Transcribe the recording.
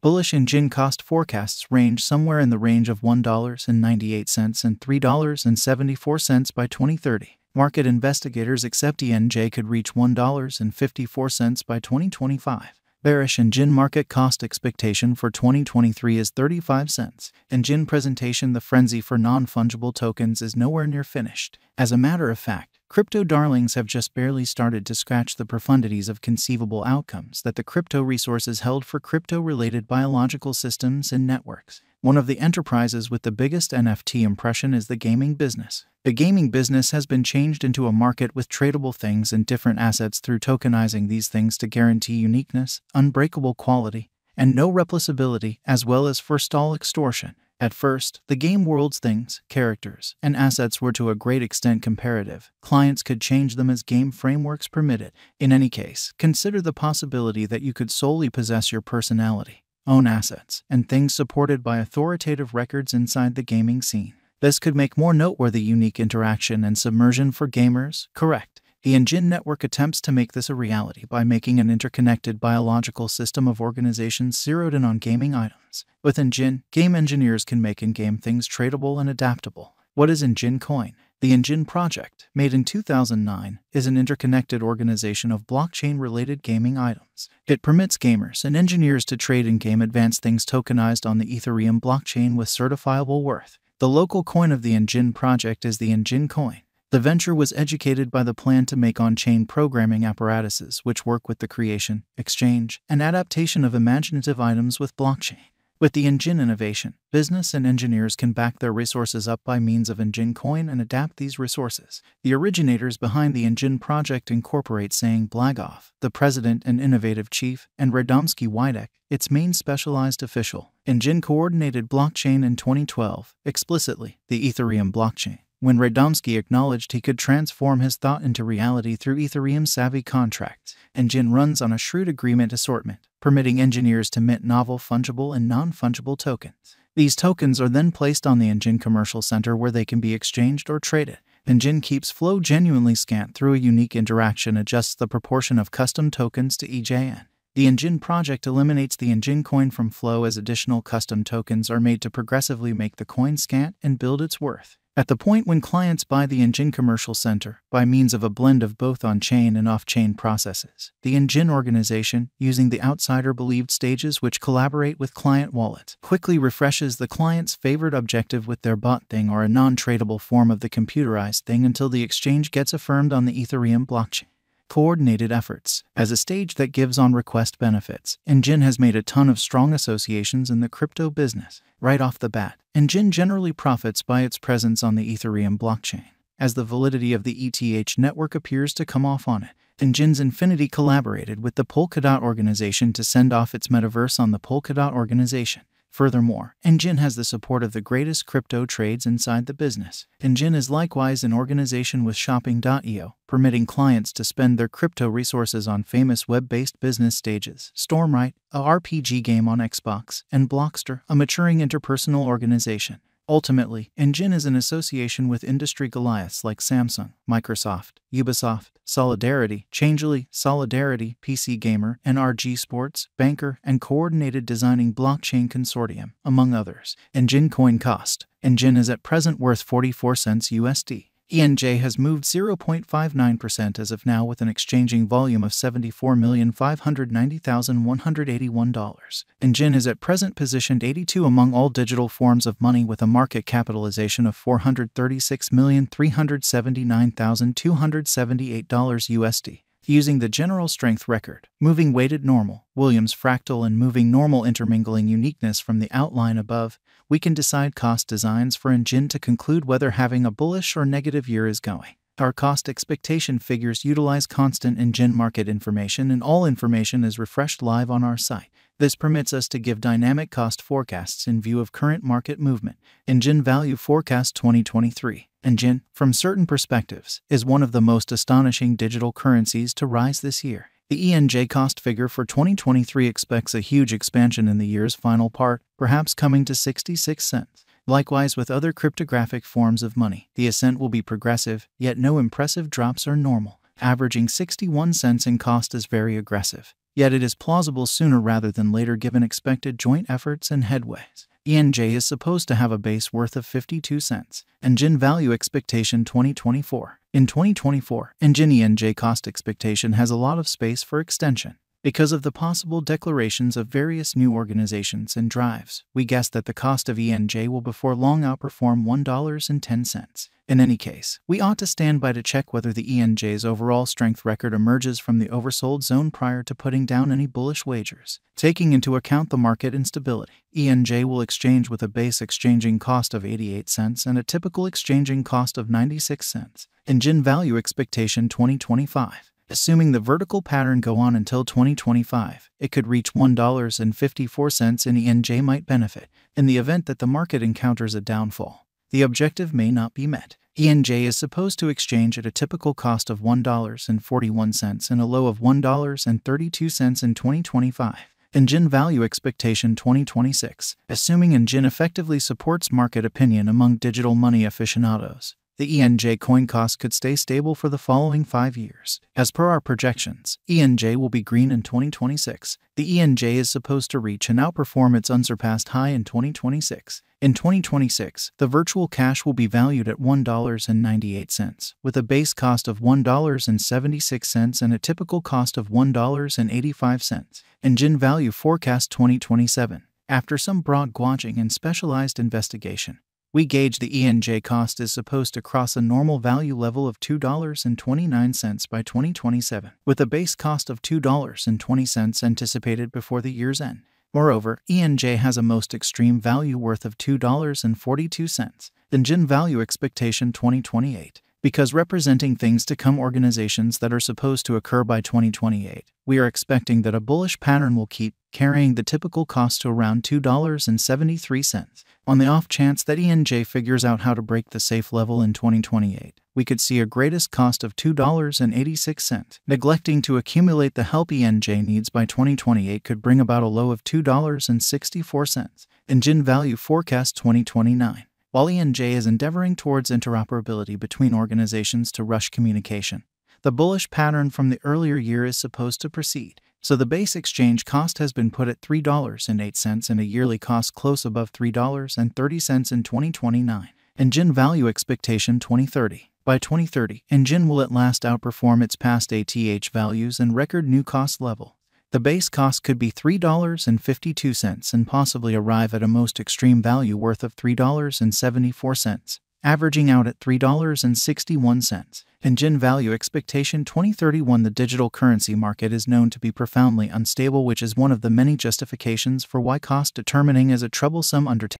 Bullish Enjin cost forecasts range somewhere in the range of $1.98 and $3.74 by 2030. Market investigators accept ENJ could reach $1.54 by 2025. Bearish Enjin market cost expectation for 2023 is 35 cents. Enjin presentation The frenzy for non fungible tokens is nowhere near finished. As a matter of fact, crypto darlings have just barely started to scratch the profundities of conceivable outcomes that the crypto resources held for crypto related biological systems and networks. One of the enterprises with the biggest NFT impression is the gaming business. The gaming business has been changed into a market with tradable things and different assets through tokenizing these things to guarantee uniqueness, unbreakable quality, and no replaceability, as well as forestall extortion. At first, the game world's things, characters, and assets were to a great extent comparative. Clients could change them as game frameworks permitted. In any case, consider the possibility that you could solely possess your personality own assets, and things supported by authoritative records inside the gaming scene. This could make more noteworthy unique interaction and submersion for gamers, correct. The Enjin network attempts to make this a reality by making an interconnected biological system of organizations zeroed in on gaming items. With Enjin, game engineers can make in game things tradable and adaptable. What is Enjin Coin? The Enjin project, made in 2009, is an interconnected organization of blockchain related gaming items. It permits gamers and engineers to trade in game advanced things tokenized on the Ethereum blockchain with certifiable worth. The local coin of the Enjin project is the Enjin coin. The venture was educated by the plan to make on chain programming apparatuses which work with the creation, exchange, and adaptation of imaginative items with blockchain. With the Enjin innovation, business and engineers can back their resources up by means of Enjin Coin and adapt these resources. The originators behind the Enjin project incorporate saying Blagov, the president and innovative chief, and Radomski Witek, its main specialized official. Enjin coordinated blockchain in 2012, explicitly, the Ethereum blockchain when Radomski acknowledged he could transform his thought into reality through Ethereum savvy contracts. Enjin runs on a shrewd agreement assortment, permitting engineers to mint novel fungible and non fungible tokens. These tokens are then placed on the Enjin Commercial Center where they can be exchanged or traded. Enjin keeps flow genuinely scant through a unique interaction adjusts the proportion of custom tokens to EJN. The Enjin project eliminates the Enjin coin from flow as additional custom tokens are made to progressively make the coin scant and build its worth. At the point when clients buy the Enjin Commercial Center, by means of a blend of both on chain and off chain processes, the Enjin organization, using the outsider believed stages which collaborate with client wallets, quickly refreshes the client's favorite objective with their bot thing or a non tradable form of the computerized thing until the exchange gets affirmed on the Ethereum blockchain coordinated efforts. As a stage that gives on request benefits, Enjin has made a ton of strong associations in the crypto business. Right off the bat, Enjin generally profits by its presence on the Ethereum blockchain. As the validity of the ETH network appears to come off on it, Enjin's Efinity collaborated with the Polkadot organization to send off its metaverse on the Polkadot organization. Furthermore, Enjin has the support of the greatest crypto trades inside the business. Enjin is likewise an organization with Shopping.io, permitting clients to spend their crypto resources on famous web based business stages Stormrite, a RPG game on Xbox, and Blockster, a maturing interpersonal organization. Ultimately, Enjin is an association with industry Goliaths like Samsung, Microsoft, Ubisoft, Solidarity, Changelly, Solidarity, PC Gamer, NRG Sports, Banker, and Coordinated Designing Blockchain Consortium, among others. Enjin coin cost. Enjin is at present worth 44 cents USD. ENJ has moved 0.59% as of now with an exchanging volume of $74,590,181. Enjin is at present positioned 82 among all digital forms of money with a market capitalization of $436,379,278 USD using the general strength record, moving weighted normal, Williams fractal, and moving normal intermingling uniqueness from the outline above, we can decide cost designs for Enjin to conclude whether having a bullish or negative year is going. Our cost expectation figures utilize constant Enjin market information, and all information is refreshed live on our site. This permits us to give dynamic cost forecasts in view of current market movement. Enjin Value Forecast 2023. Enjin, from certain perspectives, is one of the most astonishing digital currencies to rise this year. The ENJ cost figure for 2023 expects a huge expansion in the year's final part, perhaps coming to 66 cents. Likewise, with other cryptographic forms of money, the ascent will be progressive, yet no impressive drops are normal. Averaging 61 cents in cost is very aggressive. Yet it is plausible sooner rather than later given expected joint efforts and headways. ENJ is supposed to have a base worth of 52 cents. and Enjin Value Expectation 2024 In 2024, Enjin ENJ cost expectation has a lot of space for extension. Because of the possible declarations of various new organizations and drives, we guess that the cost of ENJ will before long outperform $1.10. In any case, we ought to stand by to check whether the ENJ's overall strength record emerges from the oversold zone prior to putting down any bullish wagers. Taking into account the market instability, ENJ will exchange with a base exchanging cost of 88 cents and a typical exchanging cost of 96 cents. Enjin Value Expectation 2025 Assuming the vertical pattern go on until 2025, it could reach $1.54 and ENJ might benefit in the event that the market encounters a downfall. The objective may not be met. ENJ is supposed to exchange at a typical cost of $1.41 and a low of $1.32 in 2025. Enjin Value Expectation 2026 Assuming Enjin effectively supports market opinion among digital money aficionados, the ENJ coin cost could stay stable for the following five years. As per our projections, ENJ will be green in 2026. The ENJ is supposed to reach and outperform its unsurpassed high in 2026. In 2026, the virtual cash will be valued at $1.98, with a base cost of $1.76 and a typical cost of $1.85. Enjin Value Forecast 2027 After some broad gauging and specialized investigation, we gauge the ENJ cost is supposed to cross a normal value level of $2.29 by 2027, with a base cost of $2.20 anticipated before the year's end. Moreover, ENJ has a most extreme value worth of $2.42. Enjin Value Expectation 2028 because representing things to come organizations that are supposed to occur by 2028, we are expecting that a bullish pattern will keep carrying the typical cost to around $2.73. On the off chance that ENJ figures out how to break the safe level in 2028, we could see a greatest cost of $2.86. Neglecting to accumulate the help ENJ needs by 2028 could bring about a low of $2.64. Enjin Value Forecast 2029 while ENJ is endeavoring towards interoperability between organizations to rush communication. The bullish pattern from the earlier year is supposed to proceed, so the base exchange cost has been put at $3.08 and a yearly cost close above $3.30 in 2029. Enjin Value Expectation 2030 By 2030, Enjin will at last outperform its past ATH values and record new cost level. The base cost could be $3.52 and possibly arrive at a most extreme value worth of $3.74, averaging out at $3.61. Enjin Value Expectation 2031 The digital currency market is known to be profoundly unstable, which is one of the many justifications for why cost determining is a troublesome undertaking.